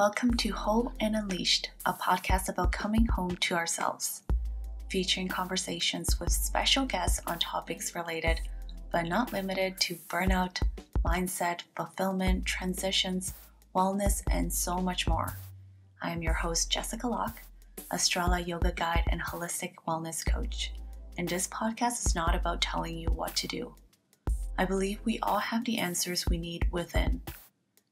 Welcome to Whole and Unleashed, a podcast about coming home to ourselves, featuring conversations with special guests on topics related but not limited to burnout, mindset, fulfillment, transitions, wellness, and so much more. I am your host, Jessica Lock, a Strala yoga guide and holistic wellness coach. And this podcast is not about telling you what to do. I believe we all have the answers we need within.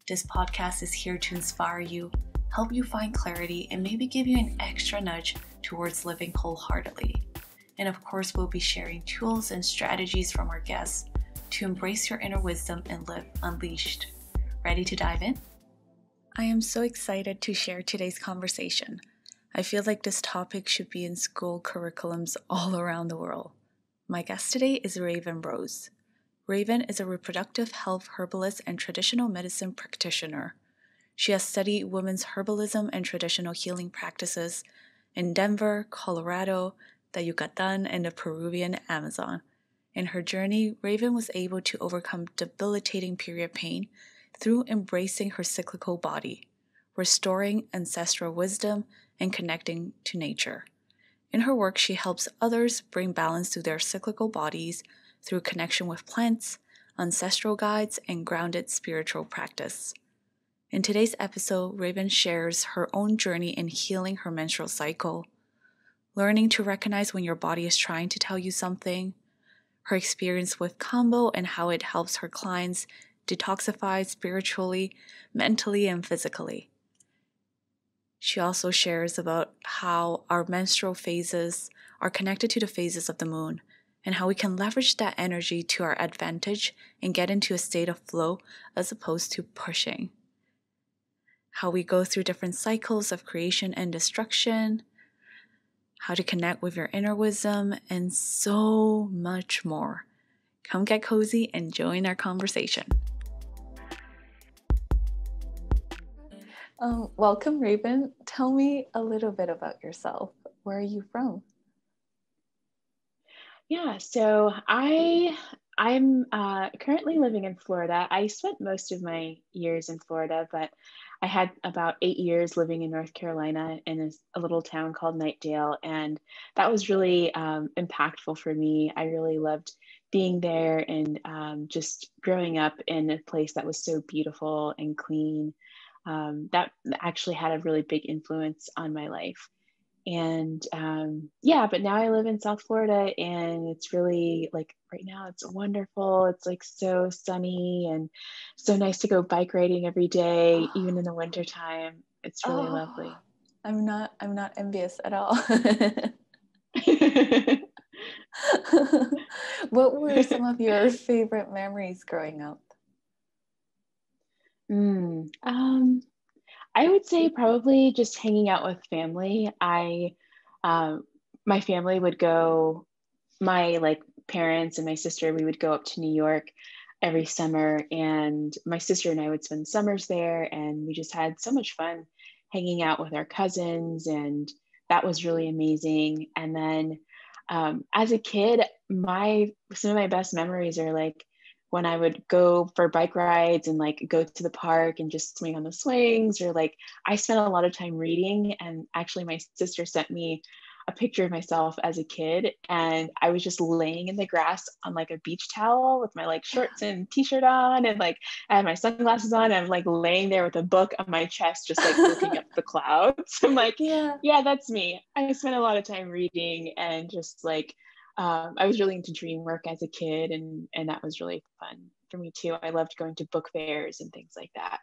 This podcast is here to inspire you, help you find clarity, and maybe give you an extra nudge towards living wholeheartedly. And of course, we'll be sharing tools and strategies from our guests to embrace your inner wisdom and live unleashed. Ready to dive in? I am so excited to share today's conversation. I feel like this topic should be in school curriculums all around the world. My guest today is Raven Rose. Raven is a reproductive health herbalist and traditional medicine practitioner. She has studied women's herbalism and traditional healing practices in Denver, Colorado, the Yucatan, and the Peruvian Amazon. In her journey, Raven was able to overcome debilitating period pain through embracing her cyclical body, restoring ancestral wisdom, and connecting to nature. In her work, she helps others bring balance to their cyclical bodies through connection with plants, ancestral guides, and grounded spiritual practice. In today's episode, Raven shares her own journey in healing her menstrual cycle, learning to recognize when your body is trying to tell you something, her experience with Kambo and how it helps her clients detoxify spiritually, mentally, and physically. She also shares about how our menstrual phases are connected to the phases of the moon and how we can leverage that energy to our advantage and get into a state of flow as opposed to pushing. How we go through different cycles of creation and destruction, how to connect with your inner wisdom, and so much more. Come get cozy and join our conversation. Um, welcome, Raven. Tell me a little bit about yourself. Where are you from? Yeah, so I I'm uh, currently living in Florida. I spent most of my years in Florida, but I had about eight years living in North Carolina in a, a little town called Knightdale, and that was really um, impactful for me. I really loved being there and um, just growing up in a place that was so beautiful and clean um, that actually had a really big influence on my life. And um, yeah, but now I live in South Florida and it's really like right now it's wonderful. It's like so sunny and so nice to go bike riding every day, even in the wintertime. It's really oh, lovely. I'm not I'm not envious at all. what were some of your favorite memories growing up? Mm, um, I would say probably just hanging out with family. I, um, my family would go, my like parents and my sister, we would go up to New York every summer, and my sister and I would spend summers there, and we just had so much fun hanging out with our cousins, and that was really amazing. And then um, as a kid, my some of my best memories are like when I would go for bike rides and like go to the park and just swing on the swings, or like I spent a lot of time reading. And actually, my sister sent me a picture of myself as a kid, and I was just laying in the grass on like a beach towel with my like shorts and t-shirt on, and like I had my sunglasses on. And I'm like laying there with a book on my chest, just like looking up the clouds. I'm like, yeah, yeah, that's me. I spent a lot of time reading and just like um, I was really into dream work as a kid, and and that was really fun for me too. I loved going to book fairs and things like that.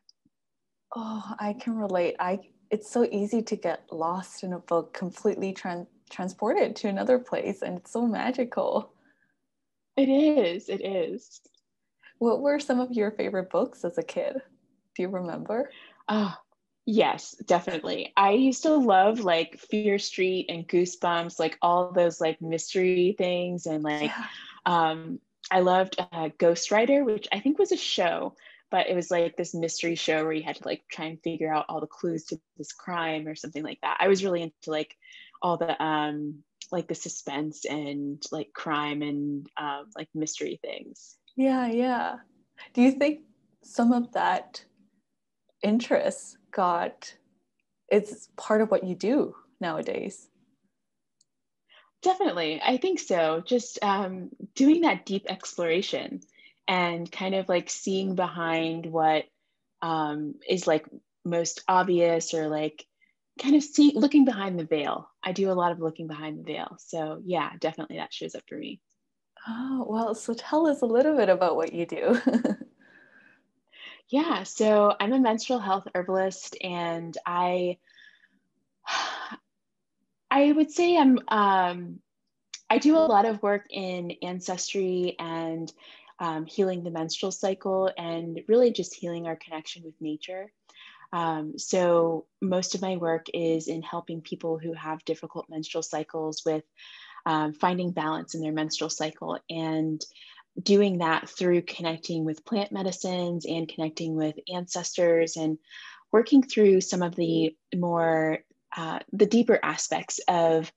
Oh, I can relate. I it's so easy to get lost in a book, completely tran- transported to another place, and it's so magical. It is. It is. What were some of your favorite books as a kid? Do you remember? Oh, Yes, definitely. I used to love like Fear Street and Goosebumps, like all those like mystery things. And like, yeah. um, I loved uh, Ghostwriter, which I think was a show, but it was like this mystery show where you had to like try and figure out all the clues to this crime or something like that. I was really into like all the, um, like the suspense and like crime and um, like mystery things. Yeah, yeah. Do you think some of that interest got it's part of what you do nowadays. Definitely. I think so. Just um, doing that deep exploration and kind of like seeing behind what um, is like most obvious or like kind of see looking behind the veil. I do a lot of looking behind the veil. So yeah, definitely that shows up for me. Oh, well, so tell us a little bit about what you do. yeah, so I'm a menstrual health herbalist and I I would say I'm um, I do a lot of work in ancestry and um, healing the menstrual cycle and really just healing our connection with nature. Um, so most of my work is in helping people who have difficult menstrual cycles with um, finding balance in their menstrual cycle and doing that through connecting with plant medicines and connecting with ancestors and working through some of the more uh, the deeper aspects of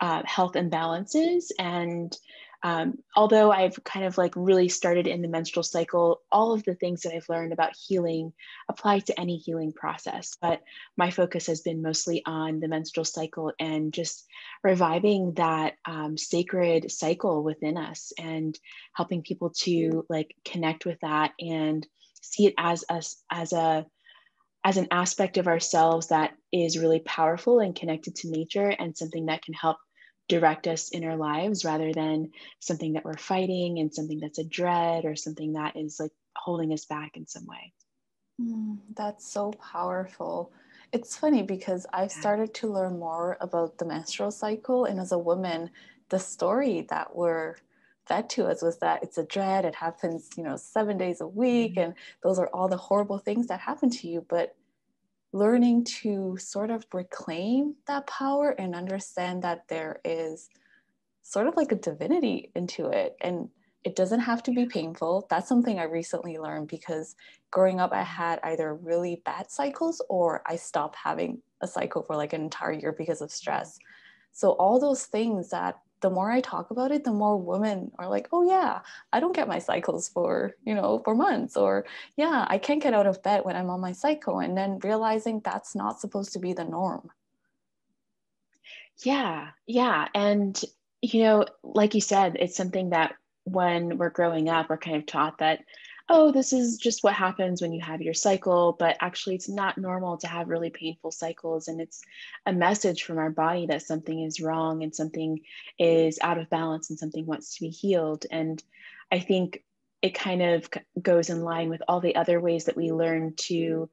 uh, health imbalances and um, although I've kind of like really started in the menstrual cycle, all of the things that I've learned about healing apply to any healing process. But my focus has been mostly on the menstrual cycle and just reviving that um, sacred cycle within us and helping people to like connect with that and see it as us as a as an aspect of ourselves that is really powerful and connected to nature and something that can help direct us in our lives rather than something that we're fighting and something that's a dread or something that is like holding us back in some way. Mm, that's so powerful. It's funny because I've started to learn more about the menstrual cycle, and as a woman, the story that we're fed to us was that it's a dread. It happens, you know, seven days a week, mm-hmm. and those are all the horrible things that happen to you. But learning to sort of reclaim that power and understand that there is sort of like a divinity into it and it doesn't have to be painful. That's something i recently learned because growing up i had either really bad cycles or i stopped having a cycle for like an entire year because of stress. So all those things that the more I talk about it, the more women are like, oh yeah, I don't get my cycles for, you know, for months. Or yeah, I can't get out of bed when I'm on my cycle. And then realizing that's not supposed to be the norm. Yeah, yeah. And, you know, like you said, it's something that when we're growing up, we're kind of taught that oh, this is just what happens when you have your cycle, but actually it's not normal to have really painful cycles. And it's a message from our body that something is wrong and something is out of balance and something wants to be healed. And I think it kind of goes in line with all the other ways that we learn to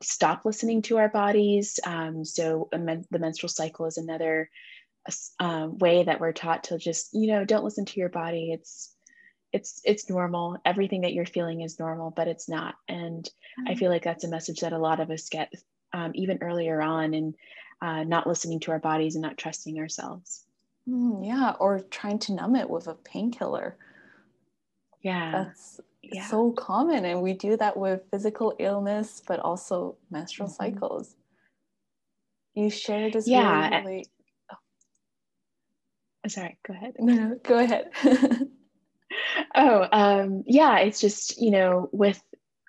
stop listening to our bodies. Um, so men- the menstrual cycle is another uh, way that we're taught to just, you know, don't listen to your body. It's it's it's normal everything that you're feeling is normal but it's not and mm-hmm. i feel like that's a message that a lot of us get um, even earlier on and uh, not listening to our bodies and not trusting ourselves mm, yeah or trying to numb it with a painkiller yeah that's yeah. so common and we do that with physical illness but also menstrual mm-hmm. cycles you shared this yeah really, really... Oh. sorry go ahead no, no go ahead oh um, yeah it's just you know with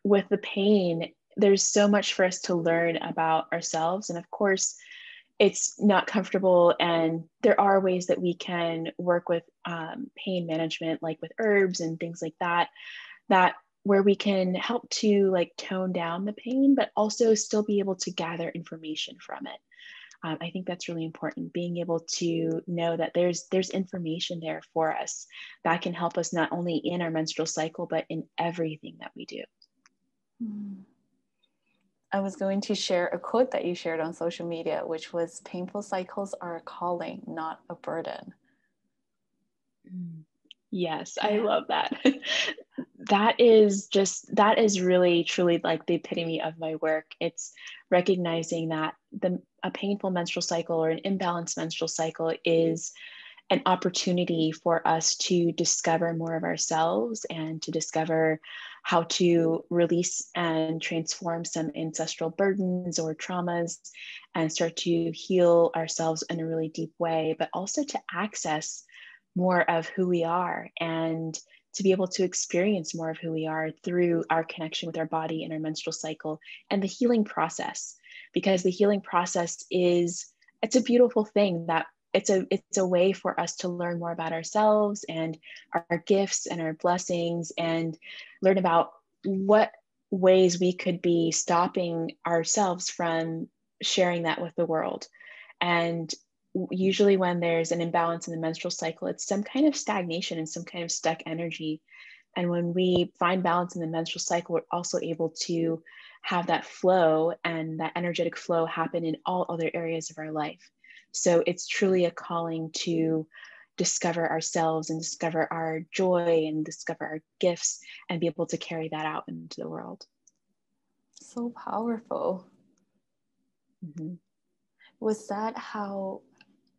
with the pain there's so much for us to learn about ourselves. And of course it's not comfortable. And there are ways that we can work with um, pain management like with herbs and things like that that where we can help to like tone down the pain but also still be able to gather information from it um, i think that's really important being able to know that there's there's information there for us that can help us not only in our menstrual cycle but in everything that we do hmm. I was going to share a quote that you shared on social media, which was painful cycles are a calling, not a burden. Mm. Yes, I love that. that is just, that is really truly like the epitome of my work. It's recognizing that the, a painful menstrual cycle or an imbalanced menstrual cycle is an opportunity for us to discover more of ourselves and to discover how to release and transform some ancestral burdens or traumas and start to heal ourselves in a really deep way, but also to access more of who we are and to be able to experience more of who we are through our connection with our body and our menstrual cycle and the healing process. Because the healing process is it's a beautiful thing that it's a it's a way for us to learn more about ourselves and our gifts and our blessings and learn about what ways we could be stopping ourselves from sharing that with the world. And usually when there's an imbalance in the menstrual cycle it's some kind of stagnation and some kind of stuck energy and when we find balance in the menstrual cycle we're also able to have that flow and that energetic flow happen in all other areas of our life so it's truly a calling to discover ourselves and discover our joy and discover our gifts and be able to carry that out into the world. So powerful. Mm-hmm. Was that how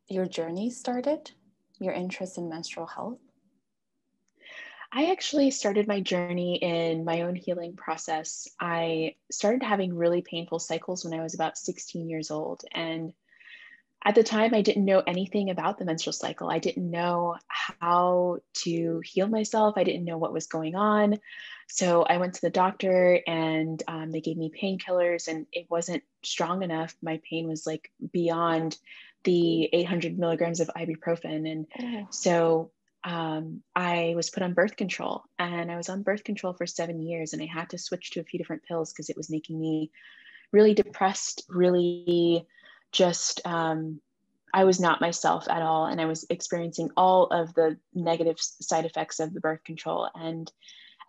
your journey started? Your interest in menstrual health? I actually started my journey in my own healing process. I started having really painful cycles when I was about 16 years old. And at the time, I didn't know anything about the menstrual cycle. I didn't know how to heal myself. I didn't know what was going on. So I went to the doctor and um, they gave me painkillers, and it wasn't strong enough. My pain was like beyond the 800 milligrams of ibuprofen. And oh. so um, I was put on birth control, and I was on birth control for seven years, and I had to switch to a few different pills because it was making me really depressed, really just um, I was not myself at all, and I was experiencing all of the negative side effects of the birth control. And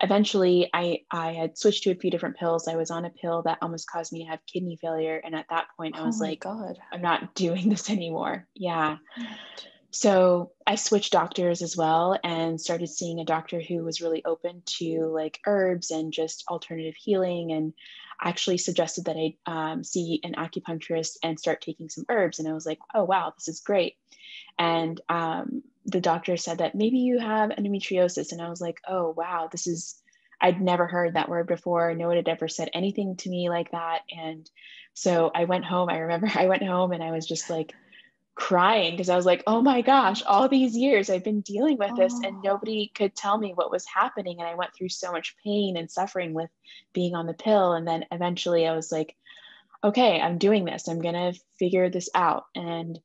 eventually, I I had switched to a few different pills. I was on a pill that almost caused me to have kidney failure, and at that point, I was oh like, "God, I'm not doing this anymore." Yeah. So I switched doctors as well and started seeing a doctor who was really open to like herbs and just alternative healing and actually suggested that I um, see an acupuncturist and start taking some herbs. And I was like, oh, wow, this is great. And um, the doctor said that maybe you have endometriosis. And I was like, oh, wow, this is, I'd never heard that word before. No one had ever said anything to me like that. And so I went home. I remember I went home and I was just like, crying because I was like, oh my gosh, all these years I've been dealing with this and oh. nobody could tell me what was happening. And I went through so much pain and suffering with being on the pill. And then eventually I was like, okay, I'm doing this. I'm going to figure this out. And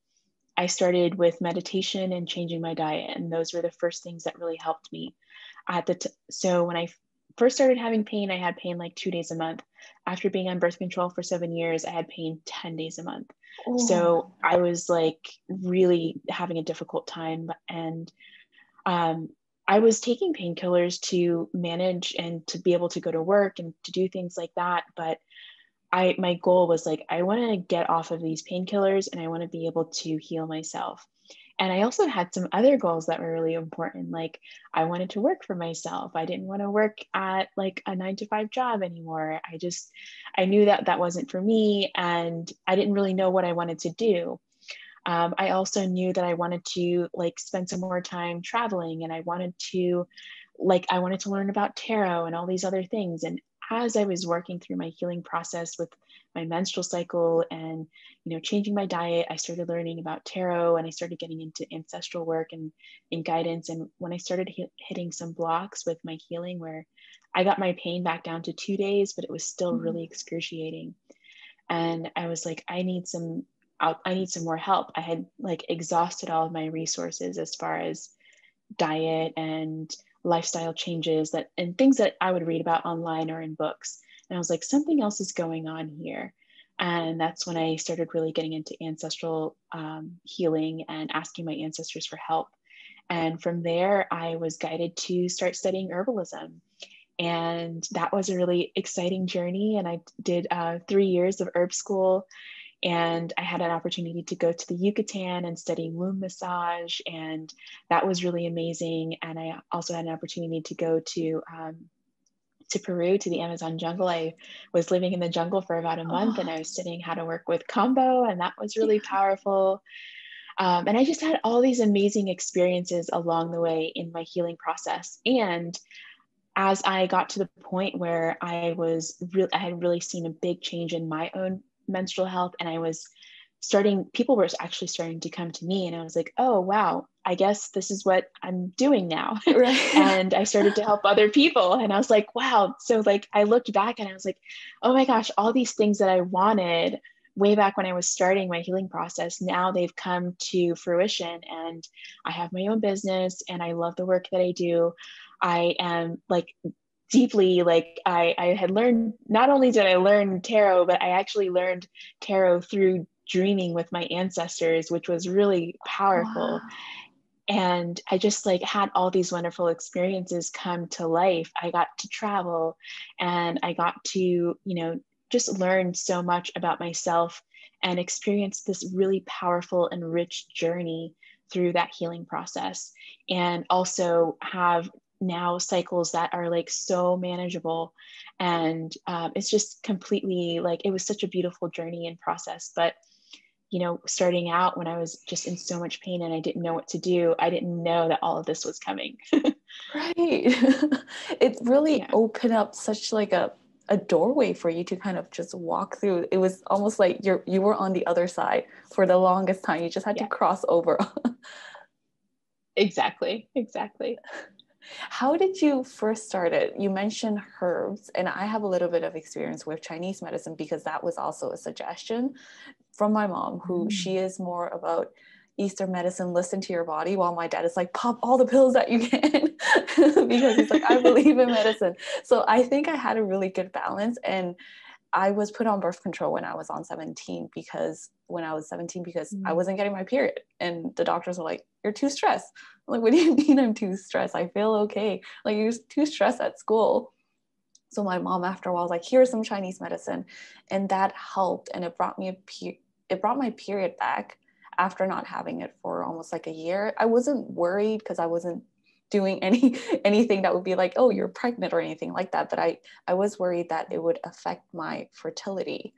I started with meditation and changing my diet. And those were the first things that really helped me. At the t- so when I first started having pain, I had pain like two days a month. After being on birth control for seven years, I had pain 10 days a month. Oh. So I was like really having a difficult time. And um, I was taking painkillers to manage and to be able to go to work and to do things like that. But I my goal was like I want to get off of these painkillers and I want to be able to heal myself and I also had some other goals that were really important. Like I wanted to work for myself. I didn't want to work at like a nine to five job anymore. I just, I knew that that wasn't for me. And I didn't really know what I wanted to do. Um, I also knew that I wanted to like spend some more time traveling and I wanted to like I wanted to learn about tarot and all these other things. And as I was working through my healing process with my menstrual cycle and you know changing my diet i started learning about tarot and i started getting into ancestral work and, and guidance. And when i started hit, hitting some blocks with my healing where i got my pain back down to two days but it was still mm-hmm. really excruciating. And i was like i need some i need some more help. I had like exhausted all of my resources as far as diet and lifestyle changes that and things that i would read about online or in books and I was like, something else is going on here. And that's when I started really getting into ancestral um, healing and asking my ancestors for help. And from there, I was guided to start studying herbalism. And that was a really exciting journey. And I did uh, three years of herb school. And I had an opportunity to go to the Yucatan and study womb massage. And that was really amazing. And I also had an opportunity to go to um, to Peru to the Amazon jungle. I was living in the jungle for about a month oh. and I was studying how to work with Kambo, and that was really yeah. powerful. Um, and I just had all these amazing experiences along the way in my healing process. And as I got to the point where I was really, I had really seen a big change in my own menstrual health, and I was starting, people were actually starting to come to me, and I was like, oh, wow, I guess this is what I'm doing now. Right. and I started to help other people. And I was like, wow. So, like, I looked back and I was like, oh my gosh, all these things that I wanted way back when I was starting my healing process, now they've come to fruition and I have my own business and I love the work that I do. I am like deeply like I, I had learned not only did I learn tarot, but I actually learned tarot through dreaming with my ancestors, which was really powerful. Wow. And I just like had all these wonderful experiences come to life. I got to travel and I got to, you know, just learn so much about myself and experience this really powerful and rich journey through that healing process and also have now cycles that are like so manageable. And um, it's just completely like it was such a beautiful journey and process. But you know starting out when i was just in so much pain and i didn't know what to do i didn't know that all of this was coming. Right. It really yeah. opened up such like a a doorway for you to kind of just walk through. It was almost like you're you were on the other side for the longest time. You just had yeah. to cross over. Exactly. Exactly how did you first start it? You mentioned herbs, and I have a little bit of experience with Chinese medicine because that was also a suggestion from my mom, who mm. she is more about Eastern medicine, listen to your body, while my dad is like, pop all the pills that you can because he's like, I believe in medicine. So I think I had a really good balance. And I was put on birth control when I was on 17 because when I was 17 because mm. I wasn't getting my period and the doctors were like you're too stressed. I'm like what do you mean I'm too stressed? I feel okay. Like you're too stressed at school. So my mom after a while was like here's some Chinese medicine and that helped and it brought me a pe- it brought my period back after not having it for almost like a year. I wasn't worried because I wasn't doing any anything that would be like oh you're pregnant or anything like that but i i was worried that it would affect my fertility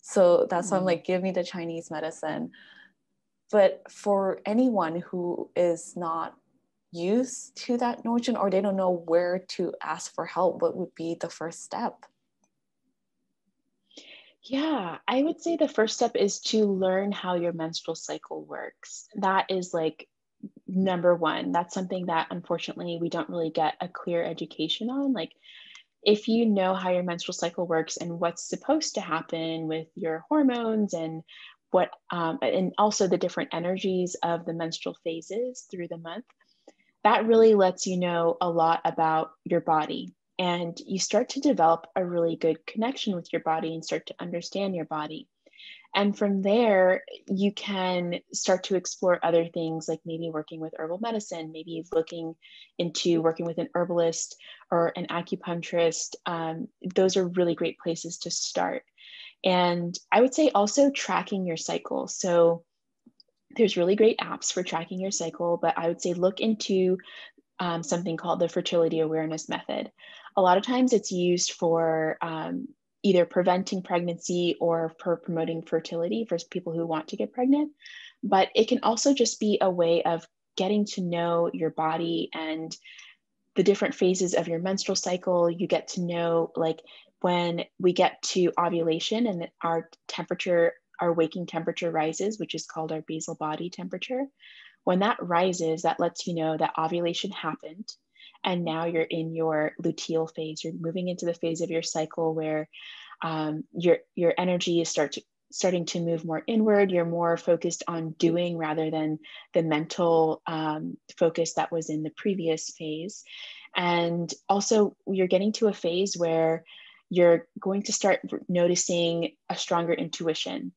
so that's mm-hmm. why i'm mm. like give me the chinese medicine but for anyone who is not used to that notion or they don't know where to ask for help what would be the first step yeah, I would say the first step is to learn how your menstrual cycle works. That is like number one that's something that unfortunately we don't really get a clear education on like if you know how your menstrual cycle works and what's supposed to happen with your hormones and what um, and also the different energies of the menstrual phases through the month that really lets you know a lot about your body. And you start to develop a really good connection with your body and start to understand your body and from there, you can start to explore other things like maybe working with herbal medicine, maybe looking into working with an herbalist or an acupuncturist. Um, those are really great places to start. And I would say also tracking your cycle. So there's really great apps for tracking your cycle, but I would say look into um, something called the fertility awareness method. A lot of times it's used for um, either preventing pregnancy or for promoting fertility for people who want to get pregnant. But it can also just be a way of getting to know your body and the different phases of your menstrual cycle. You get to know, like, when we get to ovulation and our temperature, our waking temperature rises, which is called our basal body temperature. When that rises, that lets you know that ovulation happened and now you're in your luteal phase. You're moving into the phase of your cycle where um, your your energy is start to, starting to move more inward. You're more focused on doing rather than the mental um, focus that was in the previous phase. And also you're getting to a phase where you're going to start noticing a stronger intuition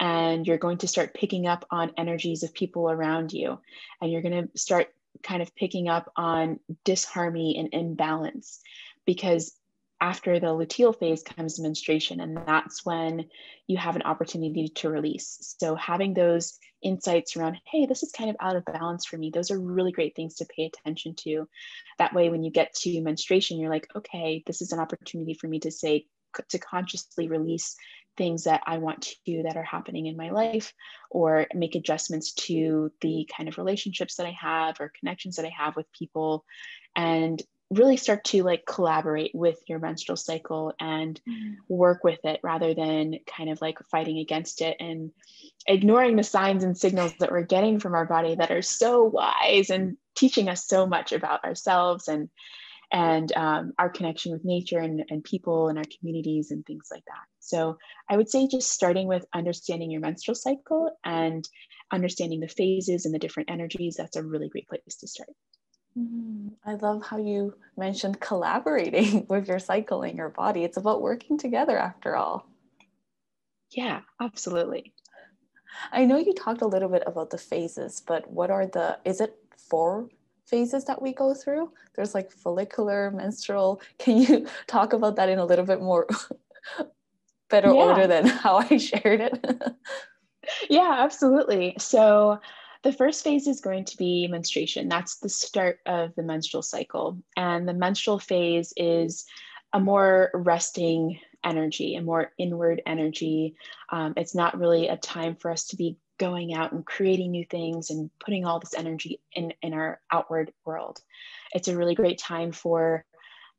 and you're going to start picking up on energies of people around you. And you're going to start kind of picking up on disharmony and imbalance because after the luteal phase comes menstruation and that's when you have an opportunity to release. So having those insights around hey this is kind of out of balance for me. Those are really great things to pay attention to. That way when you get to menstruation you're like okay this is an opportunity for me to say to consciously release things that I want to that are happening in my life or make adjustments to the kind of relationships that I have or connections that I have with people and really start to like collaborate with your menstrual cycle and mm-hmm. work with it rather than kind of like fighting against it and ignoring the signs and signals that we're getting from our body that are so wise and teaching us so much about ourselves and and um, our connection with nature and, and people and our communities and things like that. So I would say just starting with understanding your menstrual cycle and understanding the phases and the different energies, that's a really great place to start. Mm, I love how you mentioned collaborating with your cycle and your body. It's about working together after all. Yeah, absolutely. I know you talked a little bit about the phases, but what are the, is it four phases that we go through? There's like follicular, menstrual. Can you talk about that in a little bit more better yeah. order than how I shared it? yeah, absolutely. So, the first phase is going to be menstruation. That's the start of the menstrual cycle. And the menstrual phase is a more resting energy, a more inward energy. Um, it's not really a time for us to be going out and creating new things and putting all this energy in, in our outward world. It's a really great time for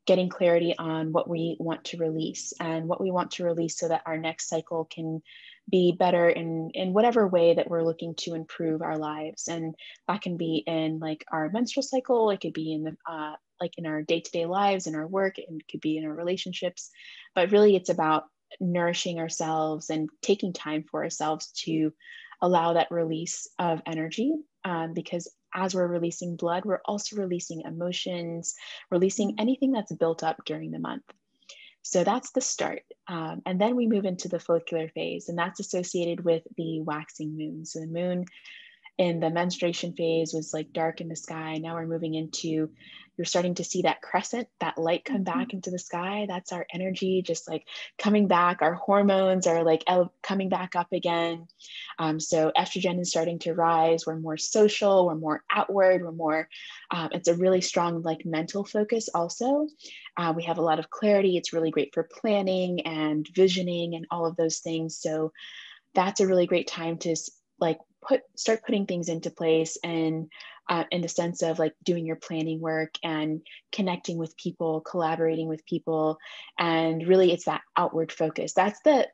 getting clarity on what we want to release and what we want to release so that our next cycle can be better in in whatever way that we're looking to improve our lives. And that can be in like our menstrual cycle. It could be in the uh, like in our day-to-day lives in our work and it could be in our relationships. But really it's about nourishing ourselves and taking time for ourselves to allow that release of energy um, because as we're releasing blood, we're also releasing emotions, releasing anything that's built up during the month. So that's the start. Um, and then we move into the follicular phase, and that's associated with the waxing moon. So the moon in the menstruation phase was like dark in the sky. Now we're moving into you're starting to see that crescent, that light come mm-hmm. back into the sky. That's our energy just like coming back. Our hormones are like ele- coming back up again. Um, so estrogen is starting to rise. We're more social, we're more outward, we're more, um, it's a really strong like mental focus also. Uh, we have a lot of clarity. It's really great for planning and visioning and all of those things. So that's a really great time to like put start putting things into place and uh, in the sense of like doing your planning work and connecting with people collaborating with people and really it's that outward focus. That's the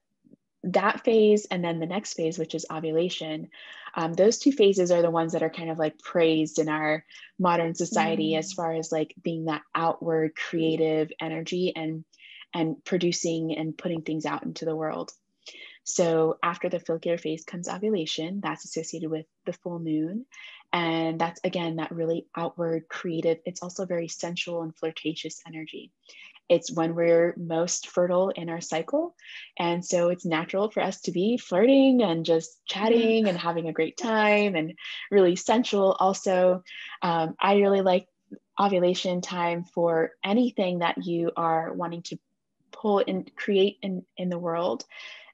that phase and then the next phase which is ovulation. Um, those two phases are the ones that are kind of like praised in our modern society mm. as far as like being that outward creative energy and and producing and putting things out into the world so after the follicular phase comes ovulation, that's associated with the full moon. And that's again that really outward creative, it's also very sensual and flirtatious energy. It's when we're most fertile in our cycle. And so it's natural for us to be flirting and just chatting and having a great time and really sensual. Also, um, I really like ovulation time for anything that you are wanting to pull and create in, in the world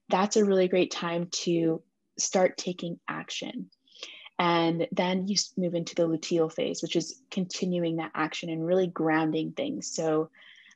that's a really great time to start taking action. And then you move into the luteal phase, which is continuing that action and really grounding things. So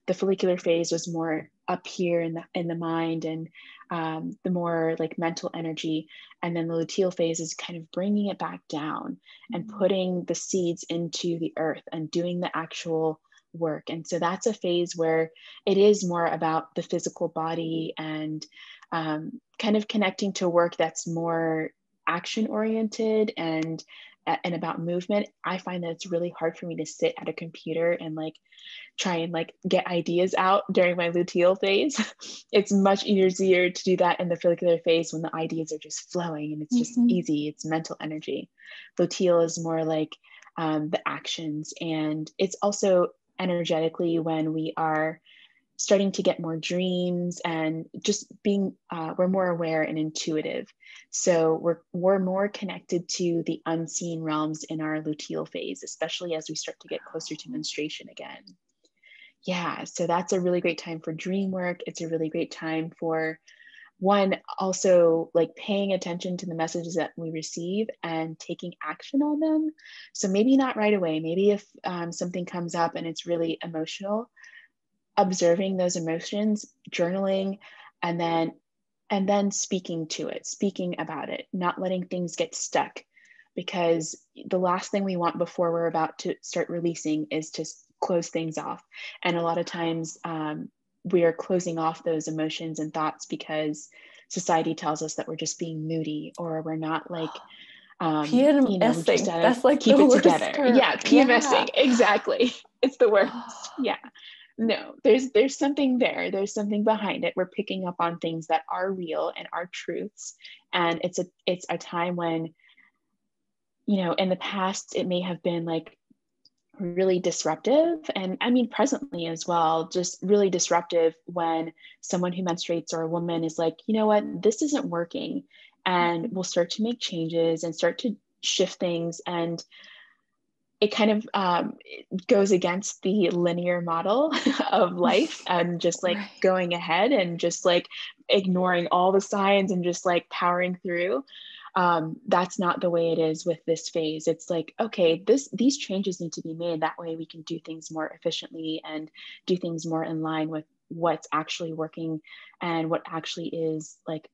the follicular phase was more up here in the in the mind and um, the more like mental energy, and then the luteal phase is kind of bringing it back down and mm-hmm. putting the seeds into the earth and doing the actual work. And so that's a phase where it is more about the physical body and um, kind of connecting to work that's more action oriented and and about movement i find that it's really hard for me to sit at a computer and like try and like get ideas out during my luteal phase. It's much easier to do that in the follicular phase when the ideas are just flowing and it's just mm-hmm. easy. It's mental energy. Luteal is more like um, the actions and it's also energetically when we are starting to get more dreams and just being uh, we're more aware and intuitive. So we're we're more connected to the unseen realms in our luteal phase especially as we start to get closer to menstruation again. Yeah so that's a really great time for dream work. It's a really great time for one also like paying attention to the messages that we receive and taking action on them. So maybe not right away. Maybe if um, something comes up and it's really emotional observing those emotions, journaling, and then and then speaking to it, speaking about it, not letting things get stuck because the last thing we want before we're about to start releasing is to close things off. And a lot of times um, we are closing off those emotions and thoughts because society tells us that we're just being moody or we're not like um, PMSing. You know, just That's like keep it together. Term. Yeah, PMSing. Yeah. Exactly. It's the worst. yeah. No, there's there's something there. There's something behind it. We're picking up on things that are real and are truths. And it's a it's a time when, you know, in the past it may have been like really disruptive and i mean presently as well just really disruptive when someone who menstruates or a woman is like you know what this isn't working and we'll start to make changes and start to shift things and it kind of um, goes against the linear model of life and just like right. going ahead and just like ignoring all the signs and just like powering through. Um, that's not the way it is with this phase. It's like okay this these changes need to be made. That way we can do things more efficiently and do things more in line with what's actually working and what actually is like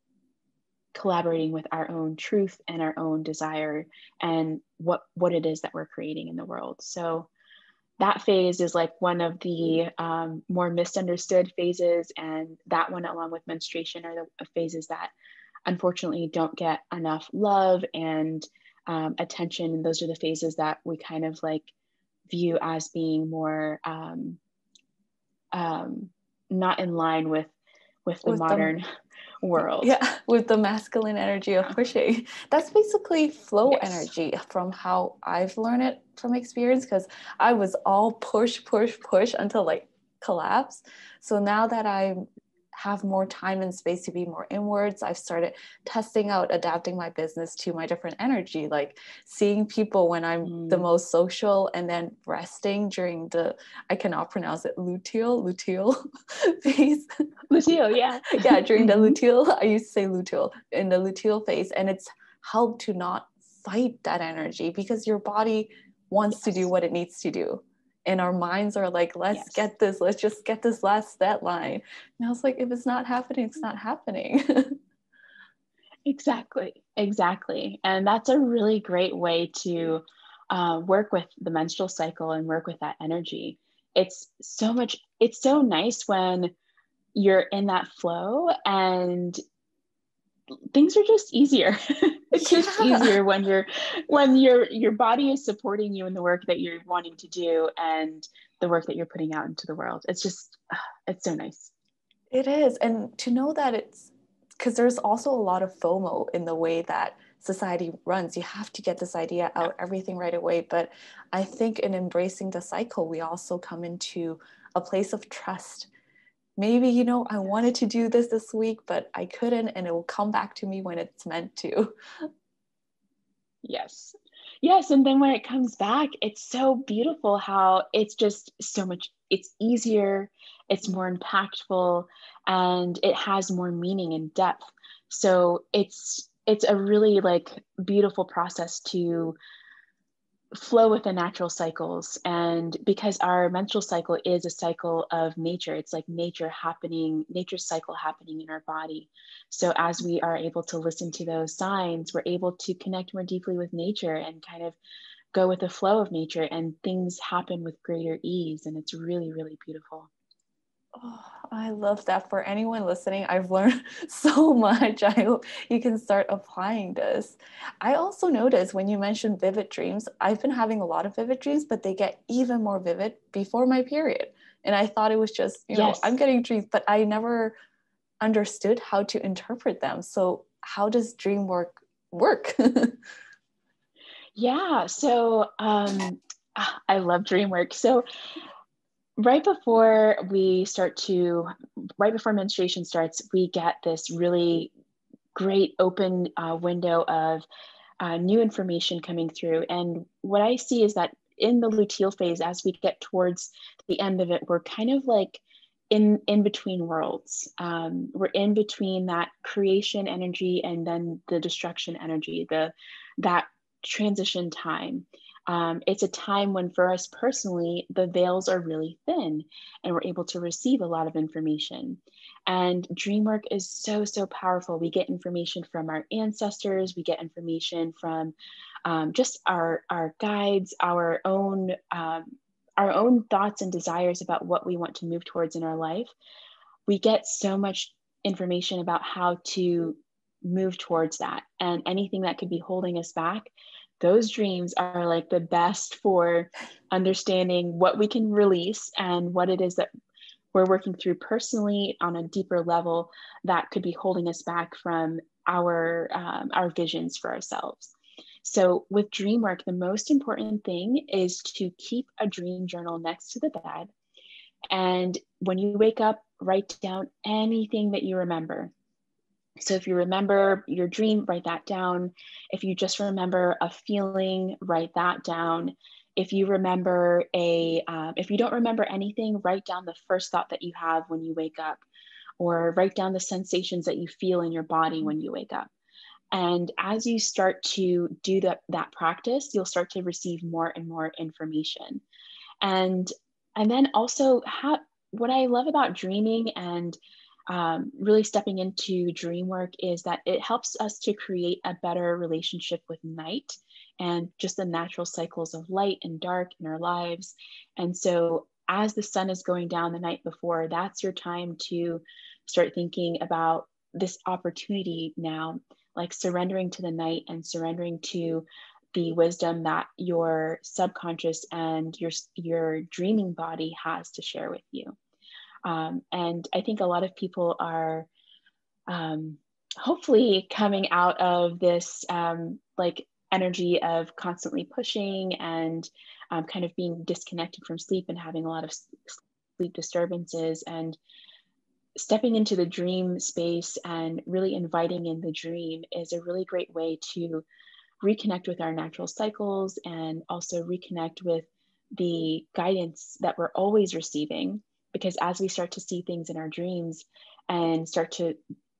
collaborating with our own truth and our own desire and what what it is that we're creating in the world. So that phase is like one of the um, more misunderstood phases and that one along with menstruation are the phases that unfortunately don't get enough love and um, attention. And those are the phases that we kind of like view as being more um, um not in line with with the with modern world. Yeah, with the masculine energy of pushing. That's basically flow yes. energy from how I've learned it from experience because I was all push, push, push until like collapse. So now that I'm have more time and space to be more inwards. I've started testing out, adapting my business to my different energy, like seeing people when I'm mm. the most social and then resting during the, I cannot pronounce it, luteal, luteal phase. Luteal, yeah. yeah, during the mm-hmm. luteal, I used to say luteal, in the luteal phase. And it's helped to not fight that energy because your body wants yes. to do what it needs to do and our minds are like let's yes. get this let's just get this last deadline. And i was like if it's not happening it's not happening. Exactly exactly. And that's a really great way to uh, work with the menstrual cycle and work with that energy. It's so much it's so nice when you're in that flow and things are just easier. It's just yeah. easier when you're when your your body is supporting you in the work that you're wanting to do and the work that you're putting out into the world. It's just it's so nice. It is. And to know that it's because there's also a lot of fomo in the way that society runs. You have to get this idea out everything right away. But i think in embracing the cycle we also come into a place of trust maybe you know i wanted to do this this week but i couldn't and it will come back to me when it's meant to. Yes. Yes and then when it comes back it's so beautiful how it's just so much it's easier it's more impactful and it has more meaning and depth. So it's it's a really like beautiful process to flow with the natural cycles. And because our menstrual cycle is a cycle of nature it's like nature happening nature's cycle happening in our body. So as we are able to listen to those signs we're able to connect more deeply with nature and kind of go with the flow of nature and things happen with greater ease. And it's really really beautiful Oh, I love that. For anyone listening, I've learned so much. I hope you can start applying this. I also noticed when you mentioned vivid dreams, I've been having a lot of vivid dreams, but they get even more vivid before my period. And I thought it was just, you yes. know, I'm getting dreams, but I never understood how to interpret them. So, how does dream work work? yeah. So, um, I love dream work. So, right before we start to right before menstruation starts we get this really great open uh, window of uh, new information coming through. And what i see is that in the luteal phase as we get towards the end of it we're kind of like in in between worlds. Um, we're in between that creation energy and then the destruction energy the that transition time um, it's a time when, for us personally, the veils are really thin and we're able to receive a lot of information. And dream work is so, so powerful. We get information from our ancestors, we get information from um, just our, our guides, our own. Um, our own thoughts and desires about what we want to move towards in our life, we get so much information about how to move towards that. And anything that could be holding us back, those dreams are like the best for understanding what we can release and what it is that we're working through personally on a deeper level that could be holding us back from our um, our visions for ourselves. So with dream work the most important thing is to keep a dream journal next to the bed. And when you wake up write down anything that you remember so if you remember your dream, write that down. If you just remember a feeling, write that down. If you remember a, um, if you don't remember anything, write down the first thought that you have when you wake up, or write down the sensations that you feel in your body when you wake up. And as you start to do that, that practice, you'll start to receive more and more information. And and then also have what I love about dreaming and um, really stepping into dream work is that it helps us to create a better relationship with night and just the natural cycles of light and dark in our lives. And so, as the sun is going down the night before, that's your time to start thinking about this opportunity now, like surrendering to the night and surrendering to the wisdom that your subconscious and your your dreaming body has to share with you. Um, and I think a lot of people are um, hopefully coming out of this um, like energy of constantly pushing and um, kind of being disconnected from sleep and having a lot of sleep disturbances and stepping into the dream space and really inviting in the dream is a really great way to reconnect with our natural cycles and also reconnect with the guidance that we're always receiving because as we start to see things in our dreams and start to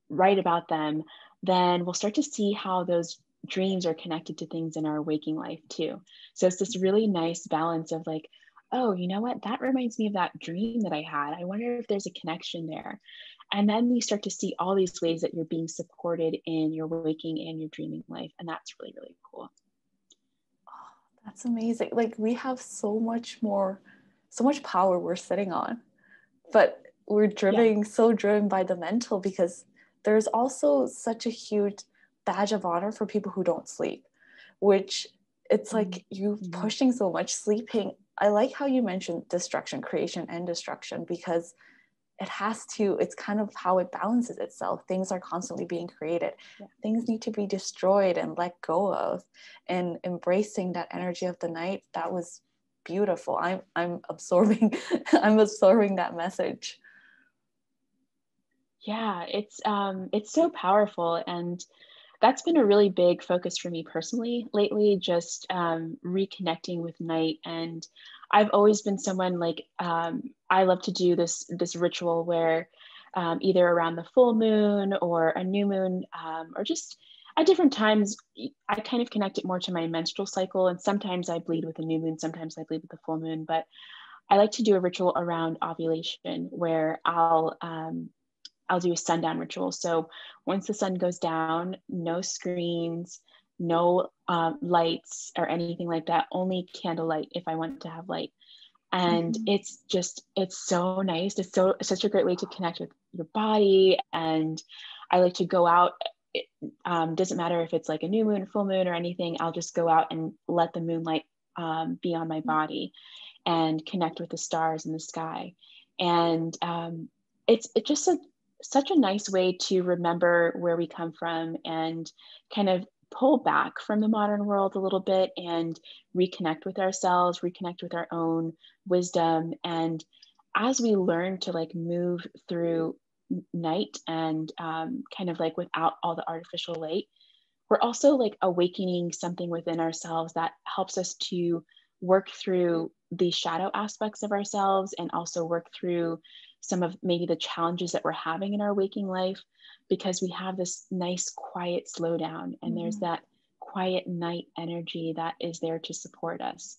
write about them then we'll start to see how those dreams are connected to things in our waking life too. So it's this really nice balance of like oh you know what? That reminds me of that dream that i had. I wonder if there's a connection there. And then you start to see all these ways that you're being supported in your waking and your dreaming life. And that's really really cool. Oh, that's amazing. Like we have so much more so much power we're sitting on but we're driven yeah. so driven by the mental because there's also such a huge badge of honor for people who don't sleep which it's like mm-hmm. you pushing so much sleeping i like how you mentioned destruction creation and destruction because it has to it's kind of how it balances itself things are constantly being created yeah. things need to be destroyed and let go of and embracing that energy of the night that was beautiful. I'm i'm absorbing i'm absorbing that message. Yeah it's um it's so powerful and that's been a really big focus for me personally lately just um, reconnecting with night. And i've always been someone like um, i love to do this this ritual where um, either around the full moon or a new moon um, or just at different times, I kind of connect it more to my menstrual cycle. And sometimes I bleed with a new moon, sometimes I bleed with a full moon. But I like to do a ritual around ovulation where I'll um, I'll do a sundown ritual. So once the sun goes down, no screens, no um, lights or anything like that. Only candlelight if I want to have light. And mm-hmm. it's just it's so nice. It's so such a great way to connect with your body. And I like to go out it um, doesn't matter if it's like a new moon, full moon, or anything. I'll just go out and let the moonlight um, be on my body and connect with the stars in the sky. And um, it's, it's just a, such a nice way to remember where we come from and kind of pull back from the modern world a little bit and reconnect with ourselves, reconnect with our own wisdom. And as we learn to like move through night and um, kind of like without all the artificial light we're also like awakening something within ourselves that helps us to work through the shadow aspects of ourselves and also work through some of maybe the challenges that we're having in our waking life because we have this nice quiet slowdown and mm-hmm. there's that quiet night energy that is there to support us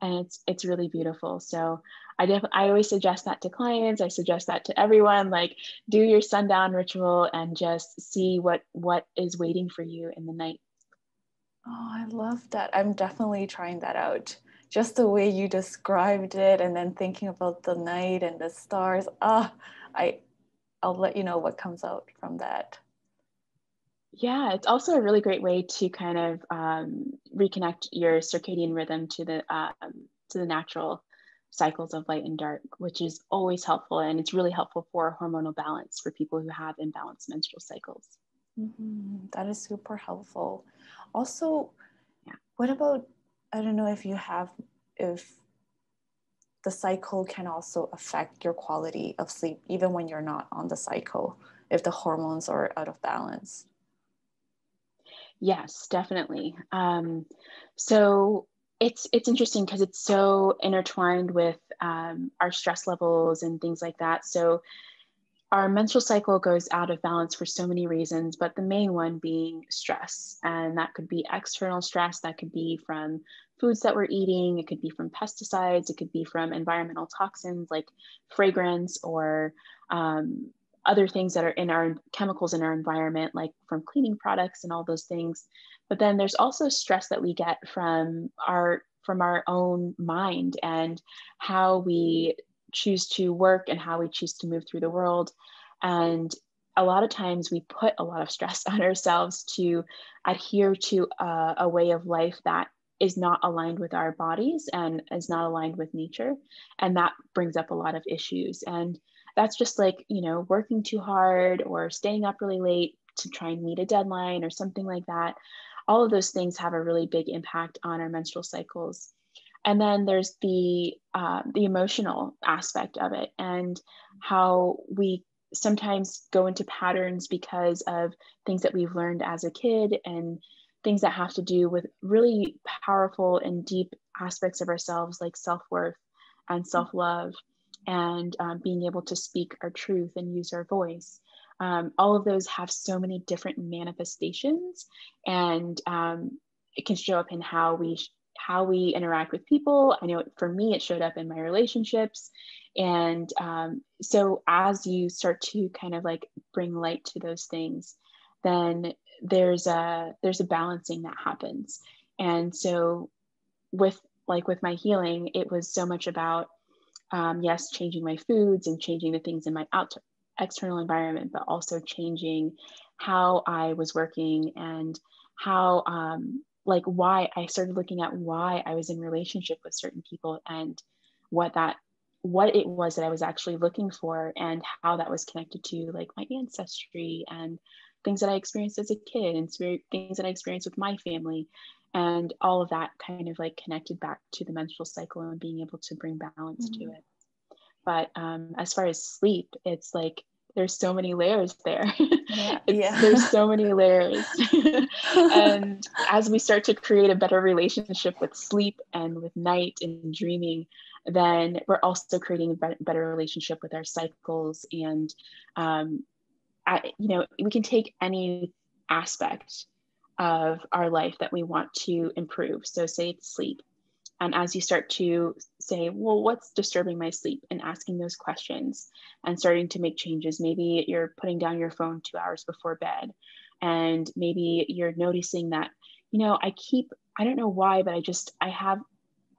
and it's it's really beautiful. So i def- i always suggest that to clients. I suggest that to everyone like do your sundown ritual and just see what what is waiting for you in the night. Oh i love that. I'm definitely trying that out. Just the way you described it and then thinking about the night and the stars. Ah oh, i i'll let you know what comes out from that Yeah, it's also a really great way to kind of um, reconnect your circadian rhythm to the um, to the natural cycles of light and dark, which is always helpful, and it's really helpful for hormonal balance for people who have imbalanced menstrual cycles. Mm-hmm. That is super helpful. Also, yeah. what about I don't know if you have if the cycle can also affect your quality of sleep even when you're not on the cycle if the hormones are out of balance yes definitely. Um, so it's it's interesting because it's so intertwined with um, our stress levels and things like that. So our menstrual cycle goes out of balance for so many reasons, but the main one being stress. And that could be external stress, that could be from foods that we're eating, it could be from pesticides, it could be from environmental toxins like fragrance or um, other things that are in our chemicals in our environment, like from cleaning products and all those things. But then there's also stress that we get from our from our own mind and how we choose to work and how we choose to move through the world. And a lot of times we put a lot of stress on ourselves to adhere to a, a way of life that is not aligned with our bodies and is not aligned with nature. And that brings up a lot of issues. And that's just like, you know, working too hard or staying up really late to try and meet a deadline or something like that. All of those things have a really big impact on our menstrual cycles and then there's the uh, the emotional aspect of it and how we sometimes go into patterns because of things that we've learned as a kid and things that have to do with really powerful and deep aspects of ourselves like self-worth and self-love and um, being able to speak our truth and use our voice um, all of those have so many different manifestations and um, it can show up in how we how we interact with people. I know for me, it showed up in my relationships. And um, so as you start to kind of like bring light to those things, then there's a there's a balancing that happens. And so with like with my healing, it was so much about um, yes, changing my foods and changing the things in my out external environment, but also changing how I was working and how um, like why I started looking at why I was in relationship with certain people and what that what it was that I was actually looking for and how that was connected to like my ancestry and things that I experienced as a kid and things that I experienced with my family and all of that kind of like connected back to the menstrual cycle and being able to bring balance mm-hmm. to it. But um, as far as sleep, it's like there's so many layers there. Yeah. yeah. There's so many layers. and as we start to create a better relationship with sleep and with night and dreaming, then we're also creating a better relationship with our cycles. And, um, I, you know, we can take any aspect of our life that we want to improve. So, say it's sleep. And as you start to say, well, what's disturbing my sleep? And asking those questions and starting to make changes. Maybe you're putting down your phone two hours before bed. And maybe you're noticing that, you know, I keep, I don't know why, but I just, I have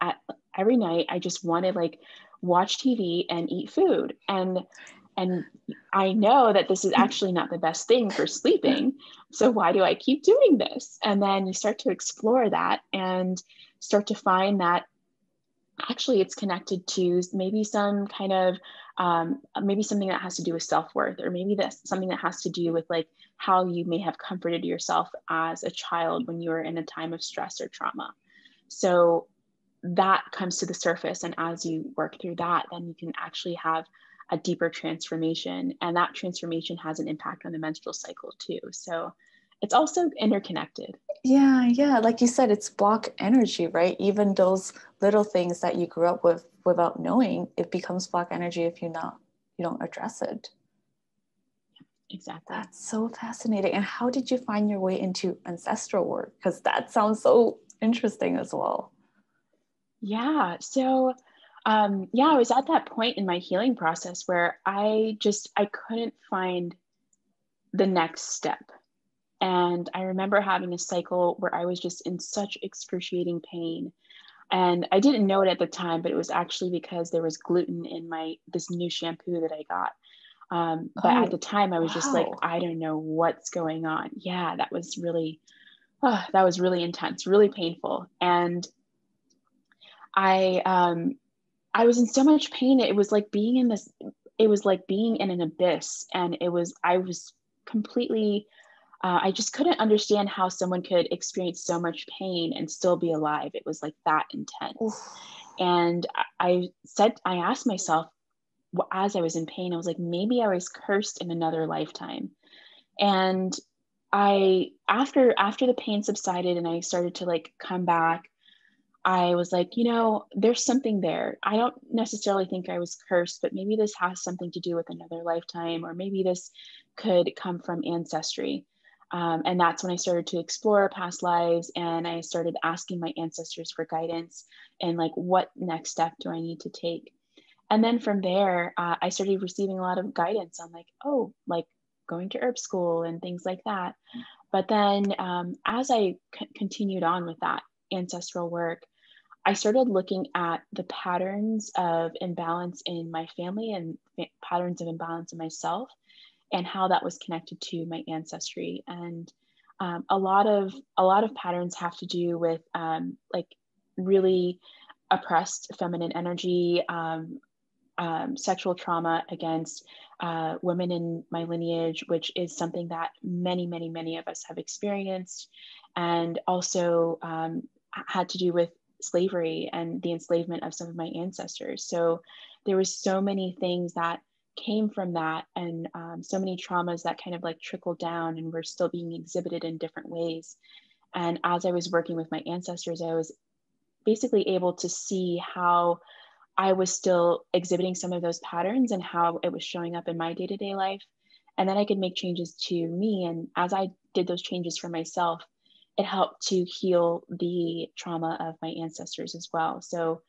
at every night, I just want to like watch TV and eat food. And and I know that this is actually not the best thing for sleeping. So why do I keep doing this? And then you start to explore that and start to find that actually it's connected to maybe some kind of um, maybe something that has to do with self-worth or maybe that's something that has to do with like how you may have comforted yourself as a child when you were in a time of stress or trauma so that comes to the surface and as you work through that then you can actually have a deeper transformation and that transformation has an impact on the menstrual cycle too so it's also interconnected. Yeah, yeah. Like you said, it's block energy, right? Even those little things that you grew up with without knowing, it becomes block energy if you not you don't address it. Exactly. That's so fascinating. And how did you find your way into ancestral work? Because that sounds so interesting as well. Yeah. So um, yeah, I was at that point in my healing process where I just I couldn't find the next step and I remember having a cycle where I was just in such excruciating pain. And I didn't know it at the time, but it was actually because there was gluten in my this new shampoo that I got. Um, but oh, at the time, I was wow. just like, I don't know what's going on. Yeah, that was really, oh, that was really intense, really painful. And I, um, I was in so much pain. It was like being in this, it was like being in an abyss. And it was, I was completely, uh, I just couldn't understand how someone could experience so much pain and still be alive. It was like that intense. Oof. And I said, I asked myself, as I was in pain, I was like, maybe I was cursed in another lifetime. And I, after after the pain subsided and I started to like come back, I was like, you know, there's something there. I don't necessarily think I was cursed, but maybe this has something to do with another lifetime, or maybe this could come from ancestry. Um, and that's when I started to explore past lives and I started asking my ancestors for guidance and like, what next step do I need to take? And then from there, uh, I started receiving a lot of guidance on like, oh, like going to herb school and things like that. But then um, as I c- continued on with that ancestral work, I started looking at the patterns of imbalance in my family and fa- patterns of imbalance in myself and how that was connected to my ancestry. And um, a lot of a lot of patterns have to do with um, like really oppressed feminine energy, um, um, sexual trauma against uh, women in my lineage, which is something that many, many, many of us have experienced, and also um, had to do with slavery and the enslavement of some of my ancestors. So there was so many things that came from that and um, so many traumas that kind of like trickled down and were still being exhibited in different ways. And as I was working with my ancestors, I was basically able to see how I was still exhibiting some of those patterns and how it was showing up in my day to day life. And then I could make changes to me. And as I did those changes for myself, it helped to heal the trauma of my ancestors as well. So,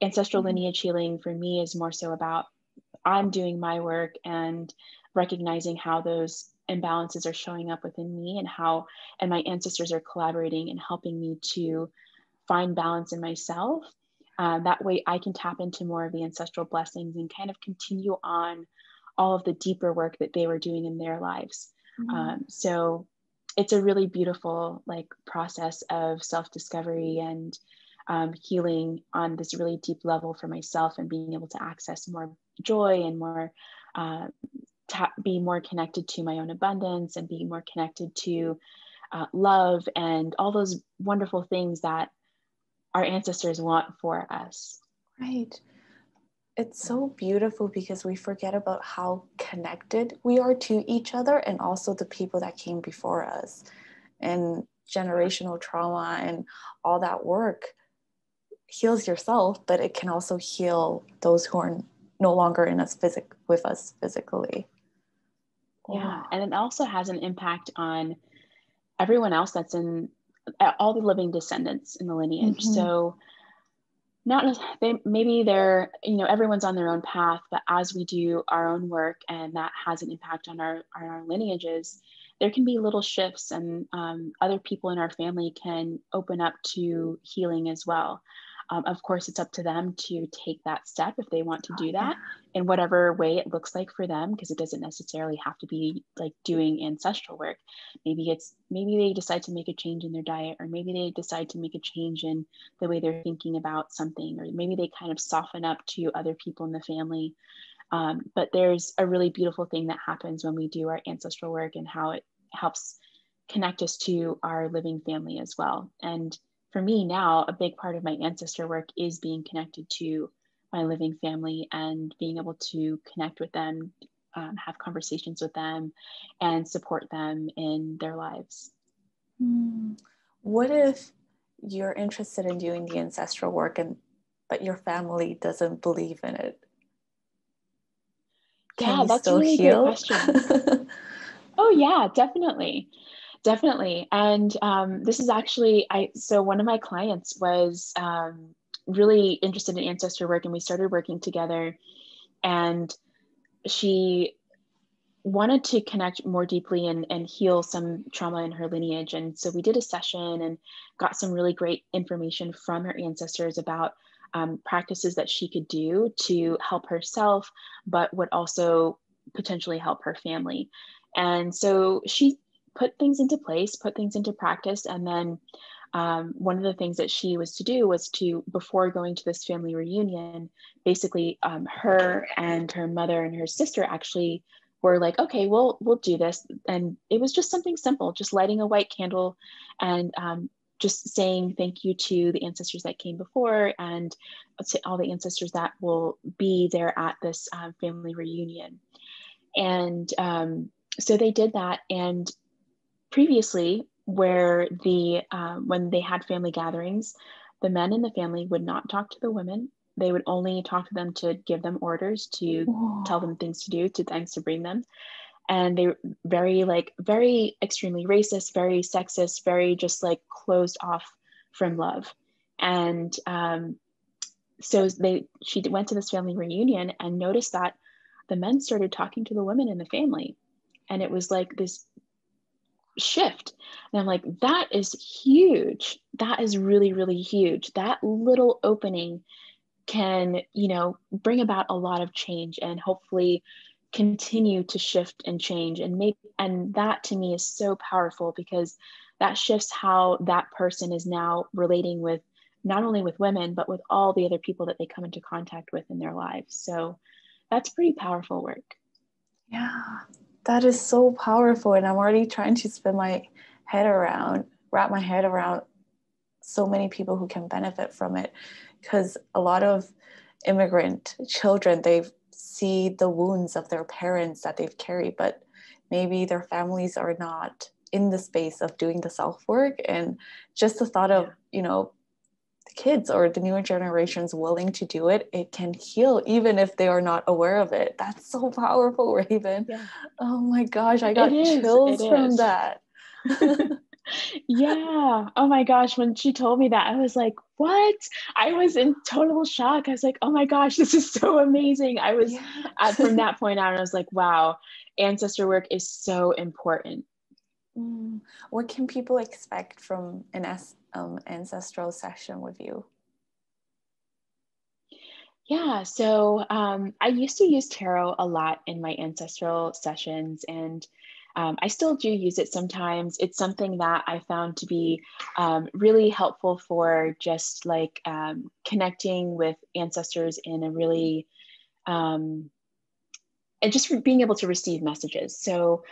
ancestral mm-hmm. lineage healing for me is more so about I'm doing my work and recognizing how those imbalances are showing up within me and how and my ancestors are collaborating and helping me to find balance in myself uh, that way i can tap into more of the ancestral blessings and kind of continue on all of the deeper work that they were doing in their lives mm-hmm. um, so it's a really beautiful like process of self-discovery and um, healing on this really deep level for myself and being able to access more joy and more uh, ta- be more connected to my own abundance and be more connected to uh, love and all those wonderful things that our ancestors want for us. Right it's so beautiful because we forget about how connected we are to each other and also the people that came before us and generational trauma and all that work heals yourself but it can also heal those who are no longer in us physic with us physically. Yeah and it also has an impact on everyone else that's in all the living descendants in the lineage. Mm-hmm. so not they maybe they're you know everyone's on their own path but as we do our own work and that has an impact on our on our lineages there can be little shifts and um, other people in our family can open up to healing as well um, of course, it's up to them to take that step if they want to do that in whatever way it looks like for them, because it doesn't necessarily have to be like doing ancestral work. Maybe it's maybe they decide to make a change in their diet, or maybe they decide to make a change in the way they're thinking about something, or maybe they kind of soften up to other people in the family. Um, but there's a really beautiful thing that happens when we do our ancestral work and how it helps connect us to our living family as well. And for me now, a big part of my ancestor work is being connected to my living family and being able to connect with them, um, have conversations with them, and support them in their lives. Hmm. What if you're interested in doing the ancestral work and but your family doesn't believe in it? Can yeah, that's a really heal? great question. oh yeah, definitely definitely. And um, this is actually i so one of my clients was um, really interested in ancestor work and we started working together. And she wanted to connect more deeply and, and heal some trauma in her lineage. And so we did a session and got some really great information from her ancestors about um, practices that she could do to help herself but would also potentially help her family. And so she put things into place, put things into practice, and then um, one of the things that she was to do was to before going to this family reunion basically um, her and her mother and her sister actually were like okay we'll we'll do this. And it was just something simple just lighting a white candle and um, just saying thank you to the ancestors that came before and to all the ancestors that will be there at this um, family reunion. And um, so they did that. And previously where the um, when they had family gatherings, the men in the family would not talk to the women. They would only talk to them to give them orders, to Whoa. tell them things to do, to things to bring them. And they were very like very extremely racist, very sexist, very just like closed off from love. And um, so they she went to this family reunion and noticed that the men started talking to the women in the family and it was like this shift. And I'm like, that is huge. That is really, really huge. That little opening can, you know, bring about a lot of change and hopefully continue to shift and change and make and that to me is so powerful because that shifts how that person is now relating with not only with women but with all the other people that they come into contact with in their lives so that's pretty powerful work yeah that is so powerful and i'm already trying to spin my head around wrap my head around so many people who can benefit from it because a lot of immigrant children they see the wounds of their parents that they've carried but maybe their families are not in the space of doing the self work and just the thought of you know kids or the newer generations willing to do it, it can heal even if they are not aware of it. That's so powerful, Raven. Yeah. Oh my gosh, I got chills from that. yeah. Oh my gosh. When she told me that, I was like, what? I was in total shock. I was like, oh my gosh, this is so amazing. I was yeah. at, from that point on, I was like, wow, ancestor work is so important. Mm. What can people expect from an um, ancestral session with you? Yeah, so um, I used to use tarot a lot in my ancestral sessions, and um, I still do use it sometimes. It's something that I found to be um, really helpful for just like um, connecting with ancestors in a really, um, and just being able to receive messages. So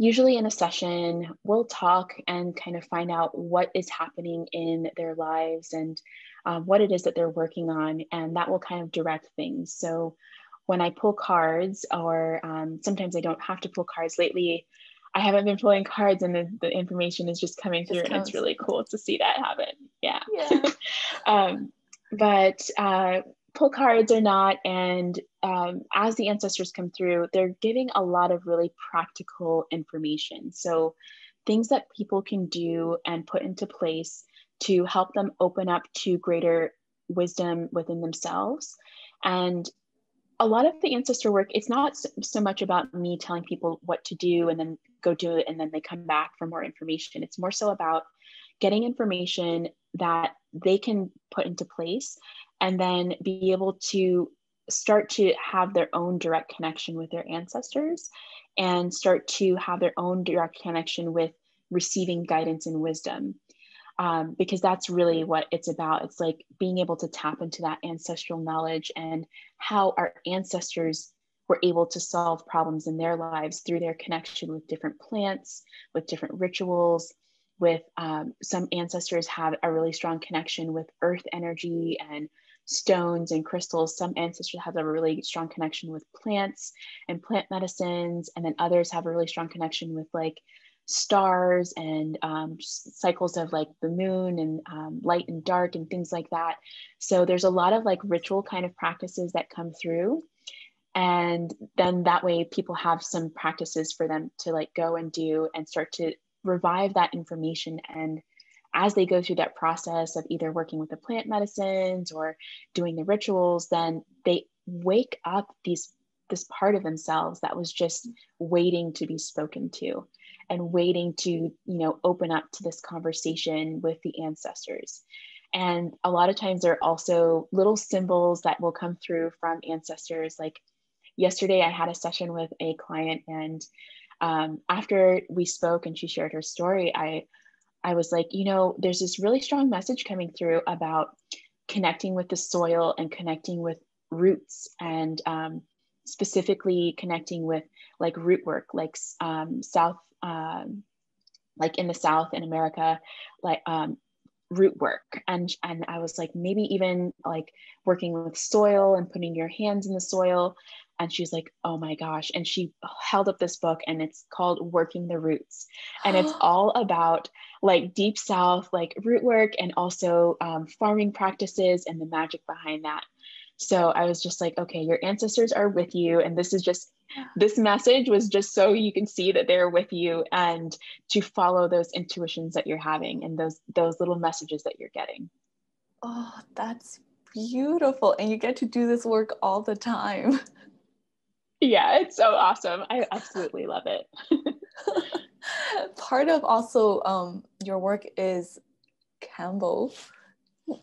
usually in a session, we'll talk and kind of find out what is happening in their lives and um, what it is that they're working on, and that will kind of direct things. So when I pull cards, or um, sometimes I don't have to pull cards lately, I haven't been pulling cards and the, the information is just coming through, and it's really cool to see that happen. Yeah. yeah. um, but uh, pull cards or not, and um, as the ancestors come through, they're giving a lot of really practical information. So, things that people can do and put into place to help them open up to greater wisdom within themselves. And a lot of the ancestor work, it's not so much about me telling people what to do and then go do it and then they come back for more information. It's more so about getting information that they can put into place and then be able to start to have their own direct connection with their ancestors and start to have their own direct connection with receiving guidance and wisdom. Um, because that's really what it's about. It's like being able to tap into that ancestral knowledge and how our ancestors were able to solve problems in their lives through their connection with different plants, with different rituals, with um, some ancestors have a really strong connection with earth energy and stones and crystals. Some ancestors have a really strong connection with plants and plant medicines, and then others have a really strong connection with like stars and um, cycles of like the moon and um, light and dark and things like that. So there's a lot of like ritual kind of practices that come through. And then that way people have some practices for them to like go and do and start to revive that information and as they go through that process of either working with the plant medicines or doing the rituals, then they wake up these this part of themselves that was just waiting to be spoken to and waiting to you know open up to this conversation with the ancestors. And a lot of times there are also little symbols that will come through from ancestors. Like yesterday I had a session with a client, and um, after we spoke and she shared her story, I I was like, you know, there's this really strong message coming through about connecting with the soil and connecting with roots and um, specifically connecting with like root work, like um, South, um, like in the South in America, like um, root work. And and I was like, maybe even like working with soil and putting your hands in the soil. And she's like, oh my gosh. And she held up this book and it's called Working the Roots. And it's all about like deep South, like root work and also um, farming practices and the magic behind that. So I was just like, okay, your ancestors are with you. And this is just, this message was just so you can see that they're with you and to follow those intuitions that you're having and those, those little messages that you're getting. Oh, that's beautiful. And you get to do this work all the time. Yeah, it's so awesome. I absolutely love it. Part of also um, your work is Kambo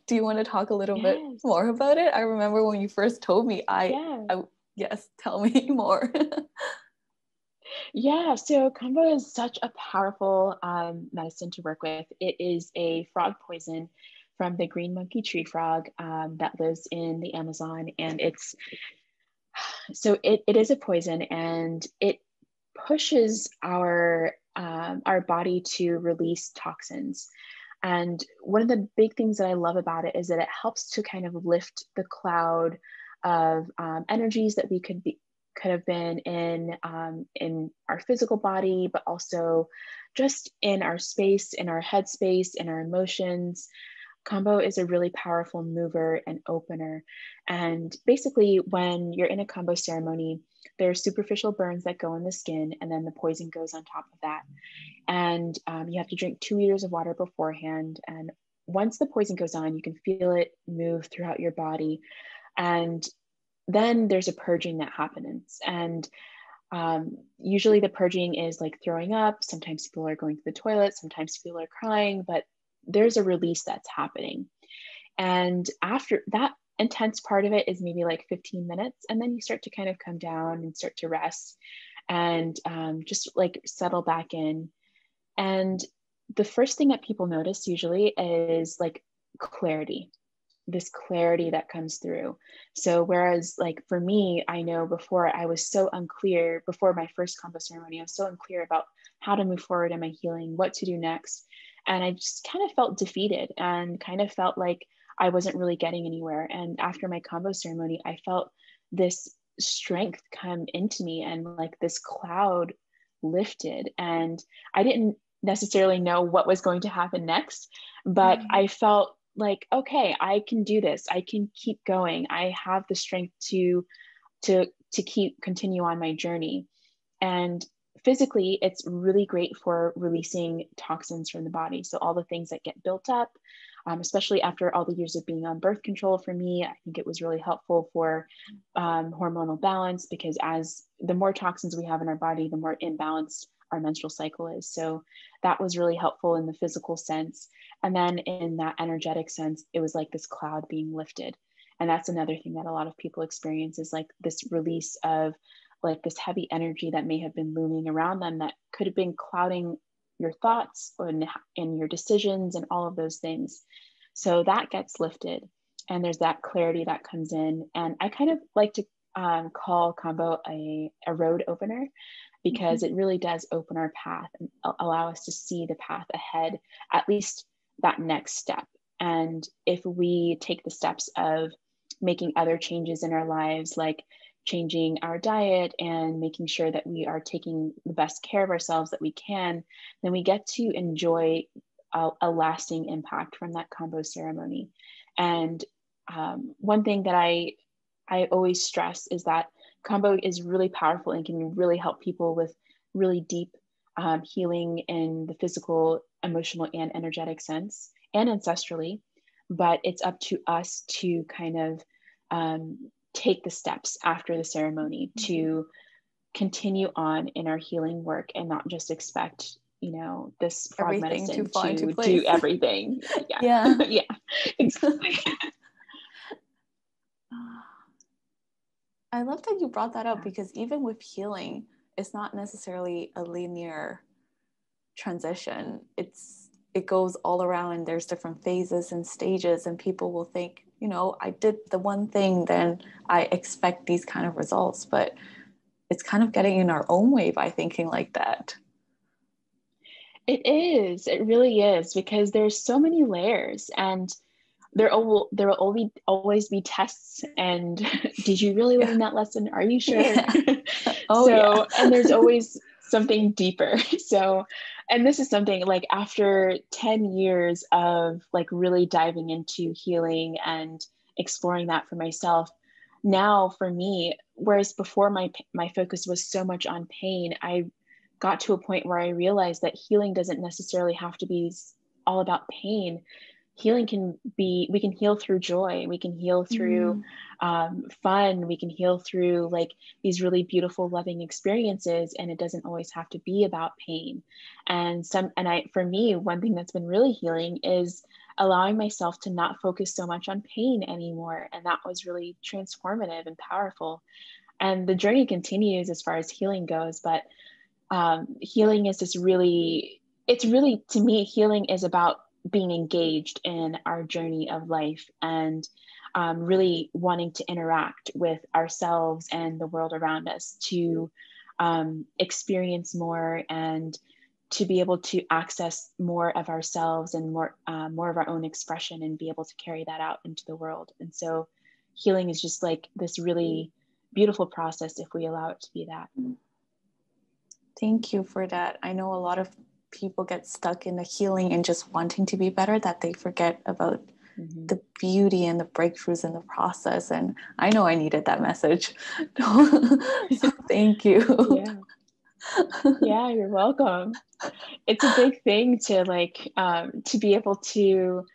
do you want to talk a little yes. bit more about it? I remember when you first told me, I, yeah. I yes, tell me more. yeah, so Kambo is such a powerful um, medicine to work with. It is a frog poison from the green monkey tree frog um, that lives in the Amazon, and it's so it, it is a poison, and it pushes our um, our body to release toxins. And one of the big things that I love about it is that it helps to kind of lift the cloud of um, energies that we could be could have been in um, in our physical body, but also just in our space, in our headspace, in our emotions. Kambo is a really powerful mover and opener. And basically, when you're in a Kambo ceremony, there's superficial burns that go in the skin, and then the poison goes on top of that. And um, you have to drink two liters of water beforehand. And once the poison goes on, you can feel it move throughout your body. And then there's a purging that happens. And um, usually the purging is like throwing up. Sometimes people are going to the toilet, sometimes people are crying, but there's a release that's happening. And after that intense part of it is maybe like 15 minutes, and then you start to kind of come down and start to rest and um, just like settle back in. And the first thing that people notice usually is like clarity this clarity that comes through. So whereas like for me, I know before I was so unclear before my first Kambo ceremony, I was so unclear about how to move forward in my healing, what to do next. And I just kind of felt defeated and kind of felt like I wasn't really getting anywhere. And after my Kambo ceremony, I felt this strength come into me and like this cloud lifted. And I didn't necessarily know what was going to happen next, but mm-hmm. I felt like, okay, I can do this. I can keep going. I have the strength to to to keep continue on my journey. And physically, it's really great for releasing toxins from the body. So, all the things that get built up, um, especially after all the years of being on birth control for me, I think it was really helpful for um, hormonal balance because as the more toxins we have in our body, the more imbalanced our menstrual cycle is. So, that was really helpful in the physical sense. And then in that energetic sense, it was like this cloud being lifted. And that's another thing that a lot of people experience is like this release of like this heavy energy that may have been looming around them that could have been clouding your thoughts and, and your decisions and all of those things. So that gets lifted and there's that clarity that comes in. And I kind of like to um, call Kambo a, a road opener because mm-hmm. it really does open our path and allow us to see the path ahead, at least that next step. And if we take the steps of making other changes in our lives, like changing our diet and making sure that we are taking the best care of ourselves that we can, then we get to enjoy a, a lasting impact from that Kambo ceremony. And um, one thing that I I always stress is that Kambo is really powerful and can really help people with really deep um, healing in the physical, emotional, and energetic sense, and ancestrally. But it's up to us to kind of um, take the steps after the ceremony mm-hmm. to continue on in our healing work and not just expect you know this frog everything medicine to, to do everything. Yeah. Yeah, yeah. Exactly. I love that you brought that up because even with healing, it's not necessarily a linear transition. It's it goes all around and there's different phases and stages and people will think, you know, I did the one thing, then I expect these kind of results. But it's kind of getting in our own way by thinking like that. It is. It really is because there's so many layers and there will there will always always be tests and did you really learn that lesson are you sure yeah. oh, so yeah. and there's always something deeper so and this is something like after 10 years of like really diving into healing and exploring that for myself now for me whereas before my my focus was so much on pain i got to a point where i realized that healing doesn't necessarily have to be all about pain healing can be we can heal through joy we can heal through mm. um, fun. We can heal through like these really beautiful loving experiences and it doesn't always have to be about pain. And some and i for me one thing that's been really healing is allowing myself to not focus so much on pain anymore and that was really transformative and powerful. And the journey continues as far as healing goes but um, healing is just really it's really to me healing is about being engaged in our journey of life and um, really wanting to interact with ourselves and the world around us to um, experience more and to be able to access more of ourselves and more uh, more of our own expression and be able to carry that out into the world. And so healing is just like this really beautiful process if we allow it to be that. Thank you for that. I know a lot of people get stuck in the healing and just wanting to be better that they forget about mm-hmm. the beauty and the breakthroughs in the process. And I know I needed that message. so thank you. Yeah. yeah, you're welcome. It's a big thing to like um, to be able to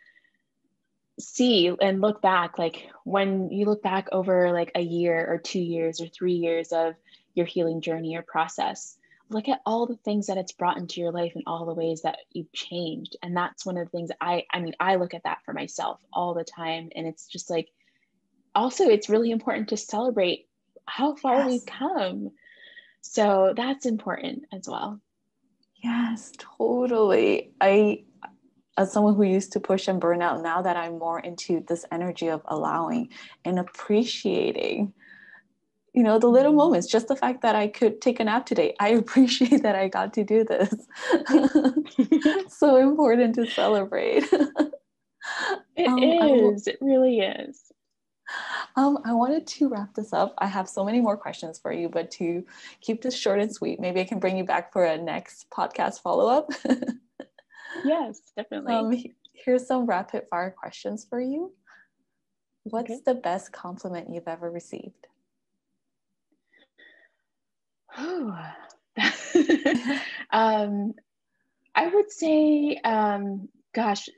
see and look back like when you look back over like a year or two years or three years of your healing journey or process look at all the things that it's brought into your life and all the ways that you've changed. And that's one of the things i i mean i look at that for myself all the time. And it's just like also it's really important to celebrate how far yes. we've come. So that's important as well. Yes totally. I as someone who used to push and burn out now that i'm more into this energy of allowing and appreciating you know the little moments just the fact that i could take a nap today i appreciate that i got to do this so important to celebrate It um, is. it really is um, I wanted to wrap this up. I have so many more questions for you, but to keep this short and sweet, maybe I can bring you back for a next podcast follow up. yes, definitely. Um, here's some rapid fire questions for you. What's okay. the best compliment you've ever received? um, I would say, um, gosh,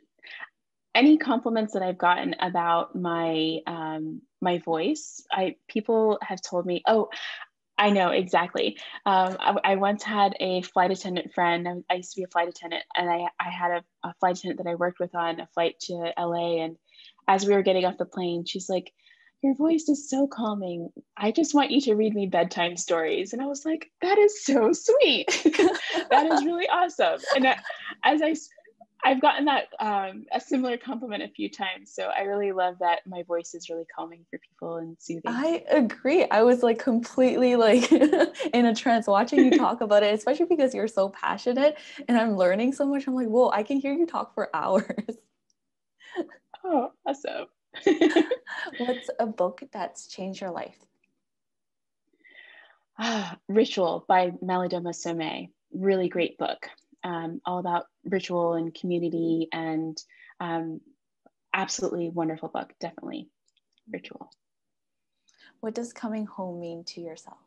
any compliments that I've gotten about my um, my voice, I people have told me, oh, I know exactly. Um, I, I, once had a flight attendant friend. I, I, used to be a flight attendant, and I, I had a, a flight attendant that I worked with on a flight to LA. And as we were getting off the plane, she's like, your voice is so calming. I just want you to read me bedtime stories. And I was like, that is so sweet. that is really awesome. And as I, I've gotten that um, a similar compliment a few times. So I really love that my voice is really calming for people and soothing. I agree. I was like completely like in a trance watching you talk about it, especially because you're so passionate and I'm learning so much. I'm like, whoa, I can hear you talk for hours. Oh, awesome. What's a book that's changed your life? Ah, Ritual by Malidoma Somé. Really great book. Um, all about ritual and community and um, absolutely wonderful book. Definitely. Ritual. What does coming home mean to yourself?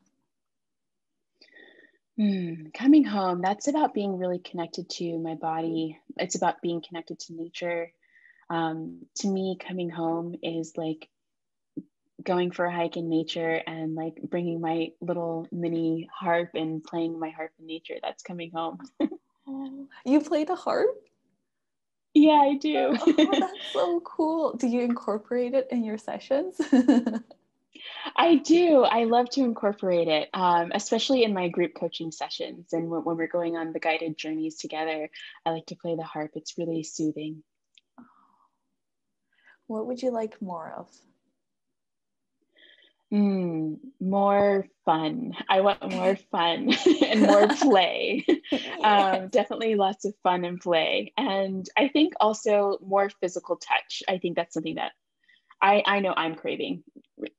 Mm, coming home, that's about being really connected to my body. It's about being connected to nature um, to me coming home is like going for a hike in nature and like bringing my little mini harp and playing my harp in nature that's coming home you play the harp yeah i do oh, that's so cool do you incorporate it in your sessions I do. I love to incorporate it, um, especially in my group coaching sessions and when, when we're going on the guided journeys together. I like to play the harp. It's really soothing. What would you like more of? Mm, more fun. I want more fun and more play. um, definitely lots of fun and play. And I think also more physical touch. I think that's something that I, I know I'm craving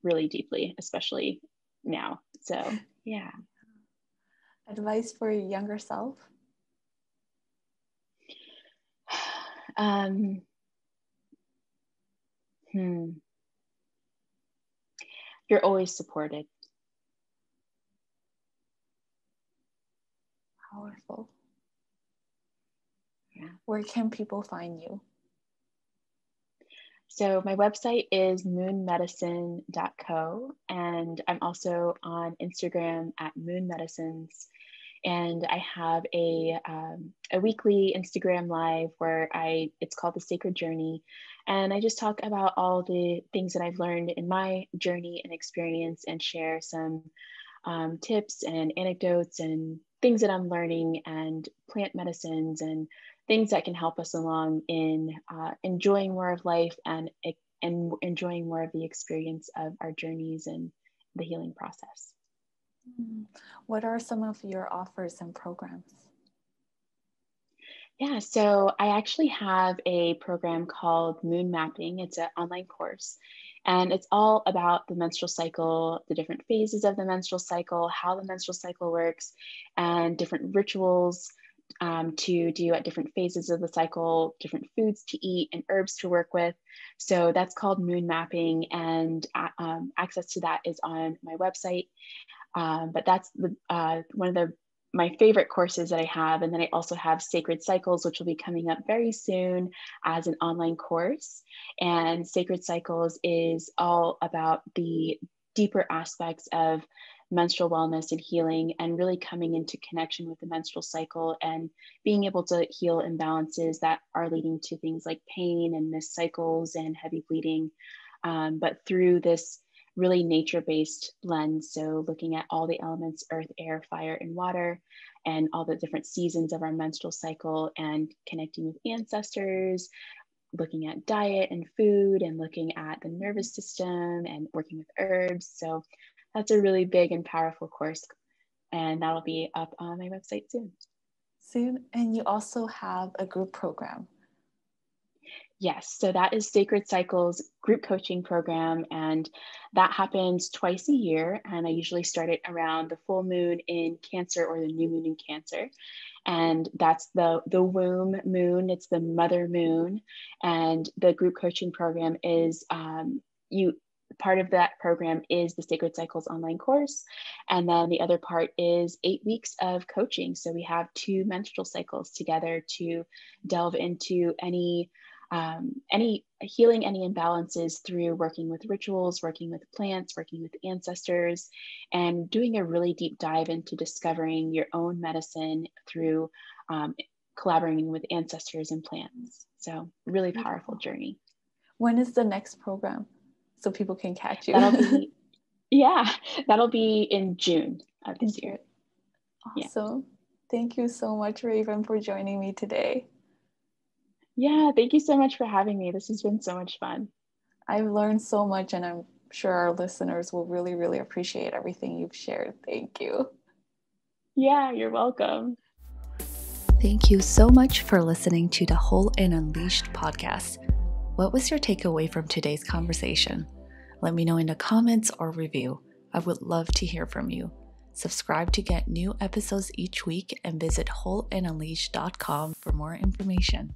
really deeply, especially now. So, yeah. Advice for your younger self? Um, hmm you're always supported. Powerful. Yeah. Where can people find you? So my website is moonmedicine.co and I'm also on Instagram at moonmedicines. And I have a, um, a weekly Instagram live where I it's called the Sacred Journey, and I just talk about all the things that I've learned in my journey and experience and share some um, tips and anecdotes and things that I'm learning and plant medicines and things that can help us along in uh, enjoying more of life and, and enjoying more of the experience of our journeys and the healing process. Mm. What are some of your offers and programs? Yeah, so I actually have a program called Moon Mapping. It's an online course, and it's all about the menstrual cycle, the different phases of the menstrual cycle, how the menstrual cycle works, and different rituals um, to do at different phases of the cycle, different foods to eat, and herbs to work with. So that's called Moon Mapping, and uh, um, access to that is on my website. Um, but that's the, uh, one of the my favorite courses that I have. And then I also have Sacred Cycles, which will be coming up very soon as an online course. And Sacred Cycles is all about the deeper aspects of menstrual wellness and healing and really coming into connection with the menstrual cycle and being able to heal imbalances that are leading to things like pain and missed cycles and heavy bleeding. Um, but through this really nature based lens. So, looking at all the elements earth, air, fire, and water, and all the different seasons of our menstrual cycle, and connecting with ancestors, looking at diet and food, and looking at the nervous system, and working with herbs. So, that's a really big and powerful course. And that'll be up on my website soon. Soon. And you also have a group program Yes, so that is Sacred Cycles group coaching program, and that happens twice a year. And I usually start it around the full moon in Cancer or the new moon in Cancer, and that's the the womb moon. It's the mother moon, and the group coaching program is um, you. Part of that program is the Sacred Cycles online course. And then the other part is eight weeks of coaching. So we have two menstrual cycles together to delve into any um, any healing any imbalances through working with rituals, working with plants, working with ancestors, and doing a really deep dive into discovering your own medicine through um, collaborating with ancestors and plants. So, really powerful journey. When is the next program so people can catch you? That'll be, yeah, that'll be in June of this year. Awesome. Yeah. Thank you so much, Raven, for joining me today. Yeah, thank you so much for having me. This has been so much fun. I've learned so much, and I'm sure our listeners will really, really appreciate everything you've shared. Thank you. Yeah, you're welcome. Thank you so much for listening to the Whole and Unleashed podcast. What was your takeaway from today's conversation? Let me know in the comments or review. I would love to hear from you. Subscribe to get new episodes each week and visit wholeandunleashed.com for more information.